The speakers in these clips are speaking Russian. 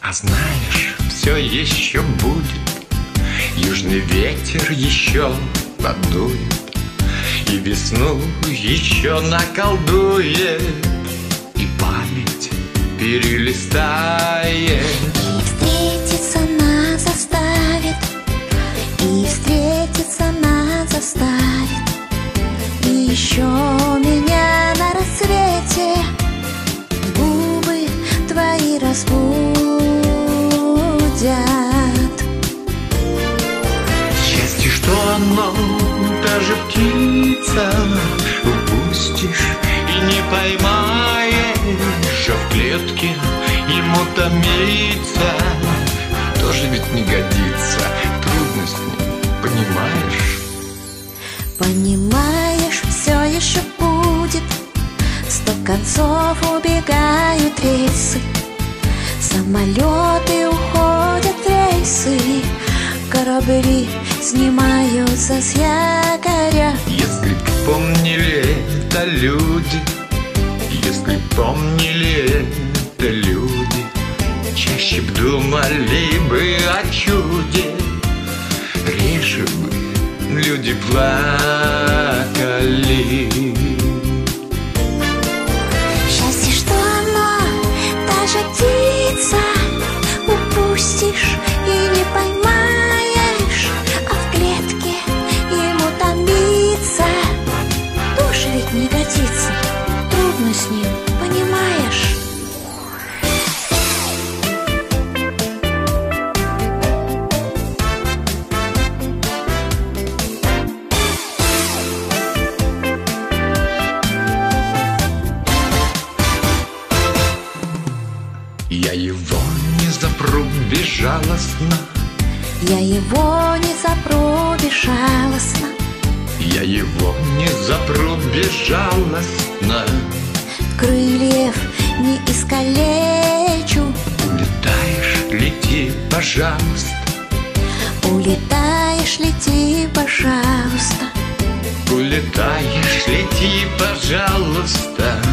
А знаешь, все еще будет. Южный ветер еще подует. И весну еще наколдует перелистает И встретиться нас заставит И встретиться нас заставит. И еще меня на рассвете Губы твои разбудят. Счастье, что оно даже птица Упустишь и не поймаешь клетке ему томиться Тоже ведь не годится Трудность, понимаешь? Понимаешь, все еще будет. Сто концов убегают рейсы. Самолеты уходят в рейсы. Корабли снимаются с якоря Если б помнили это люди Если помнили это люди Чаще б думали бы о чуде. Реже бы люди плакали Я его не запру безжалостно Я его не запру безжалостно Я его не запру безжалостно Крыльев не искалечу. Улетаешь, лети, пожалуйста. Улетаешь, лети, пожалуйста. Улетаешь, лети, пожалуйста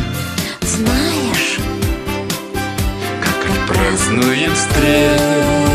празднуем встречу